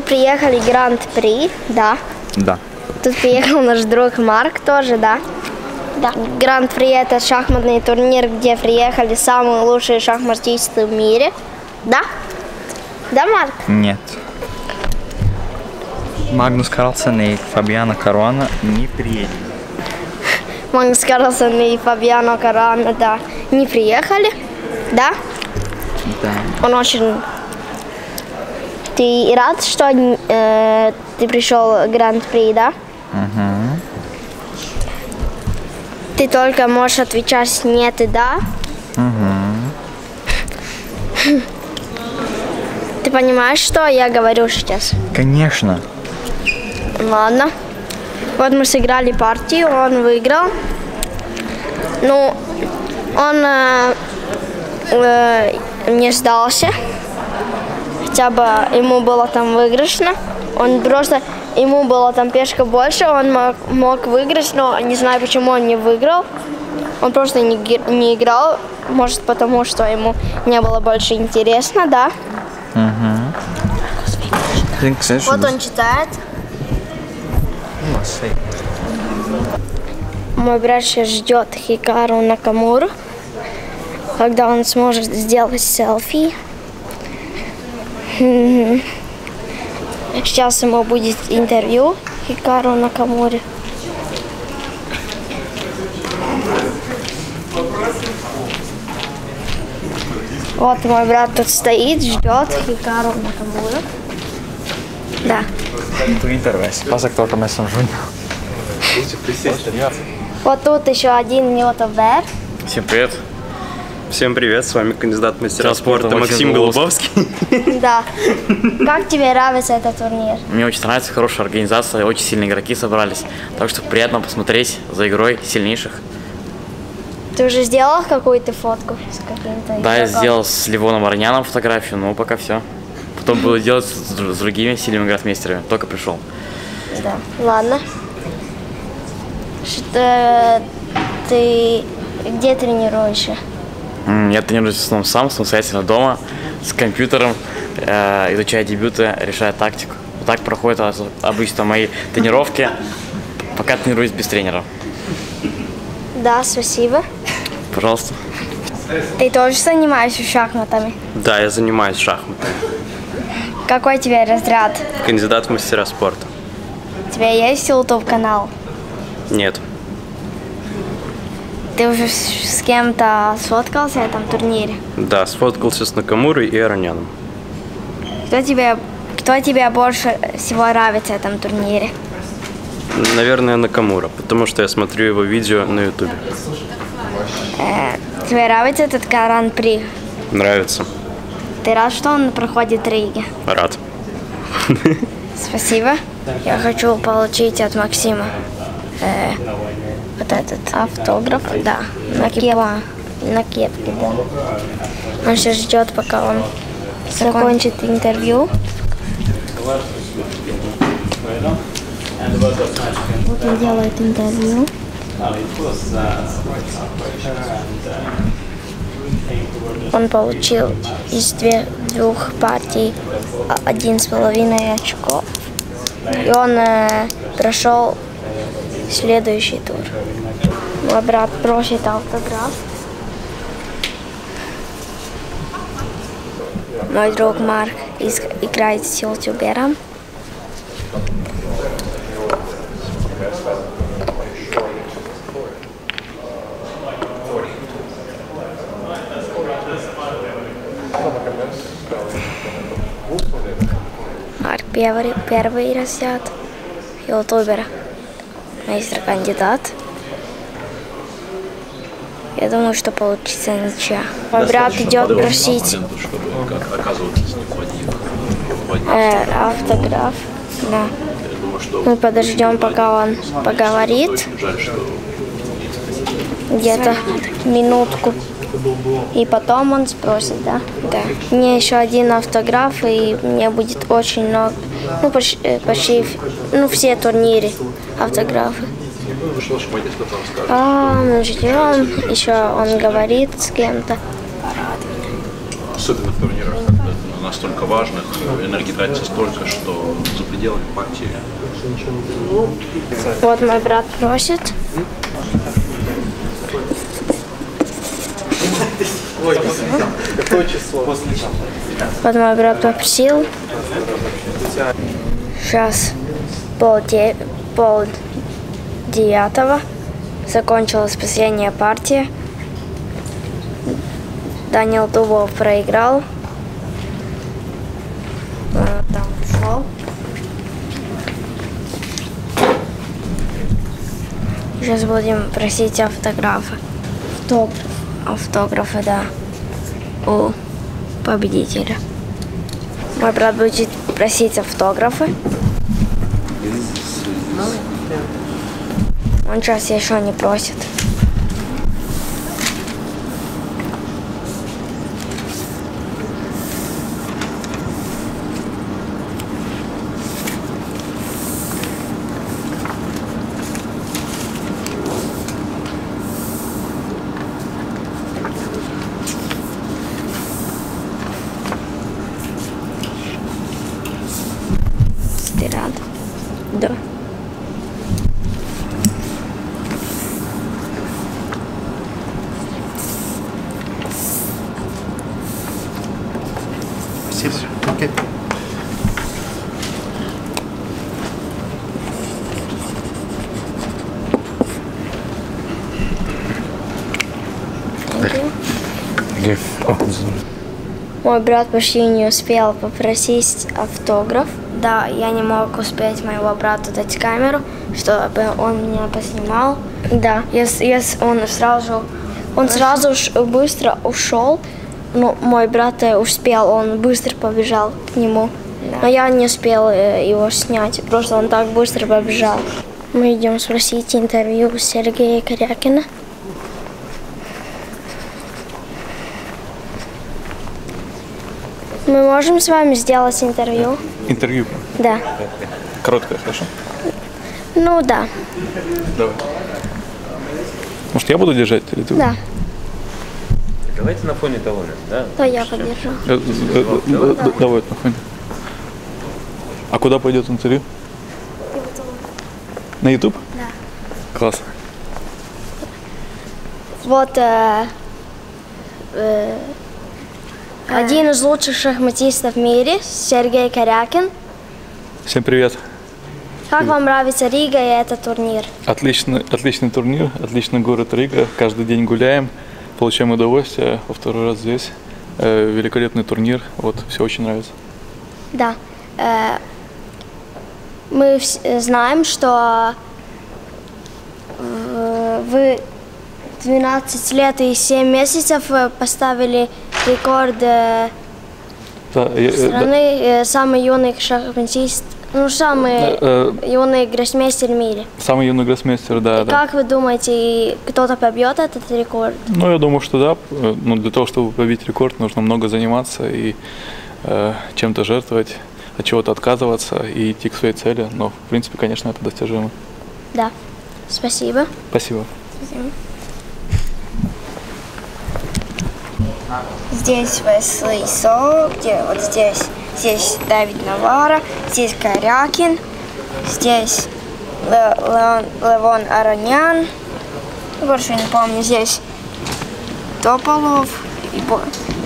Мы приехали Гранд-при, да. Да. Тут приехал наш друг Марк тоже, да. Да. Гранд-при это шахматный турнир, где приехали самые лучшие шахматисты в мире. Да? Да, Марк? Нет. Магнус Карлсен и Фабиано Каруана не приедет. Магнус Карлсон и Фабиано Карана, да, не приехали, да? Да. Он очень... Ты рад, что э, ты пришел в Гранд-при, да? Ты только можешь отвечать нет и да. Ты понимаешь, что я говорю сейчас? Конечно. Ладно. Вот мы сыграли партию, он выиграл. Ну, он э, э, не сдался. Хотя бы ему было там выигрышно. Он просто, ему было там пешка больше, он мог, мог выиграть, но не знаю, почему он не выиграл. Он просто не, не играл, может, потому что ему не было больше интересно, да. Кстати, Вот он читает. Мой брат сейчас ждет Хикару Накамуру, когда он сможет сделать селфи. Сейчас ему будет интервью Хикару Накамуре. Вот мой брат тут стоит, ждет Хикару Накамуру. Да. Интервес. Pasa que toca Messon Júnior. Вот тут еще один Ньютовер. Всем привет. Всем привет, с вами кандидат в мастера спорта будет Максим Голубовский. Да. Как тебе нравится этот турнир? Мне очень нравится, хорошая организация, очень сильные игроки собрались. Так что приятно посмотреть за игрой сильнейших. Ты уже сделал какую-то фотку с каким-то Да, я сделал с Ливоном Арняном фотографию, но пока все. Потом буду делать с другими сильными гроссмейстерами. Только пришел. Да. Ладно. Что ты где тренируешься? Я тренируюсь в основном сам, самостоятельно дома, с компьютером, э, изучаю дебюты, решаю тактику. Вот так проходят обычно мои тренировки, пока тренируюсь без тренера. Да, спасибо. Пожалуйста. Ты тоже занимаешься шахматами? Да, я занимаюсь шахматами. Какой тебе разряд? Кандидат в мастера спорта. У тебя есть YouTube канал? Нет. Ты уже с кем-то сфоткался в этом турнире? Да, сфоткался с Накамурой и Ароняном. Кто тебе, кто тебе больше всего нравится в этом турнире? Наверное, Накамура, потому что я смотрю его видео на ютубе. Тебе нравится этот гран-при? Нравится. Ты рад, что он проходит в Риге? Рад. Спасибо. Я хочу получить от Максима э, вот этот автограф, да, на кепке. На кепке, да. Он сейчас ждет, пока он закончит интервью. Вот он делает интервью. Он получил из две- двух партий один с половиной очков. И он э, прошел следующий тур. Мой брат просит автограф. Мой друг Марк играет с ютубером. Марк первый, первый разряд ютубера. Мастер кандидат. Я думаю, что получится ничья. Мой брат идет просить э, автограф. Да. Мы подождем, пока он поговорит. Где-то минутку. И потом он спросит, да? Да. Мне еще один автограф, и мне будет очень много, ну, почти, э, почти ну, все турниры автографы. А, мы ждем, еще он говорит с кем-то. Особенно в турнирах, настолько важных, энергии тратится столько, что за пределами партии Вот мой брат просит. Вот мой брат попросил. Сейчас пол, де- пол девятого. Закончилась последняя партия. Данил Дубов проиграл. Э, Там ушел. Сейчас будем просить автографы. Автограф. Автографы, да. У победителя. Мой брат будет просить автографы. Он сейчас еще не просит. Ты рад? Да. Спасибо. Окей. Мой брат почти не успел попросить автограф. Да, я не мог успеть моего брата дать камеру, чтобы он меня поснимал. Да, если, если он сразу, он сразу ж быстро ушел, но мой брат э, успел, он быстро побежал к нему. Но я не успел э, его снять, просто он так быстро побежал. Мы идем спросить интервью Сергея Корякина. Мы можем с вами сделать интервью? Интервью. Да. Короткое, хорошо? Ну да, Давай. Может, я буду держать или ты? да. Давайте на фоне талона, да? То я подержу. Э, э, э, Давай на фоне. А куда пойдет интервью? На YouTube? Да. Класс. Вот э, э, один из лучших шахматистов в мире, Сергей Корякин. Всем привет. Как вам нравится Рига и этот турнир? Отличный, отличный турнир, отличный город Рига. Каждый день гуляем, получаем удовольствие. Во второй раз здесь. Э, Великолепный турнир. Вот, все очень нравится. Да. Э, мы знаем, что э, вы 12 лет и 7 месяцев э, поставили рекорд э, Да, э, да. страны, э, самый юный шахматист, ну, самый Э, юный гроссмейстер в мире. Самый юный гроссмейстер, да, да. Как вы думаете, кто-то побьет этот рекорд? Ну, я думаю, что да. Но для того, чтобы побить рекорд, нужно много заниматься и э, чем-то жертвовать, от чего-то отказываться и идти к своей цели. Но, в принципе, конечно, это достижимо. Да. Спасибо. Спасибо. Здесь Весли Со, где вот здесь, здесь Давид Навара, здесь Корякин, здесь Ле- Леон, Левон Аронян, больше не помню, здесь Тополов, и,